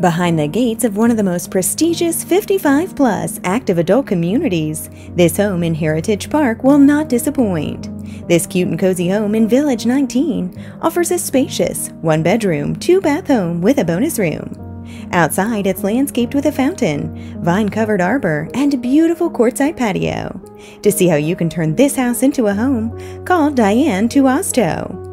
Behind the gates of one of the most prestigious 55 plus active adult communities, this home in Heritage Park will not disappoint. This cute and cozy home in Village 19 offers a spacious one bedroom, two bath home with a bonus room. Outside, it's landscaped with a fountain, vine covered arbor, and beautiful courtside patio. To see how you can turn this house into a home, call Dianne Tuosto.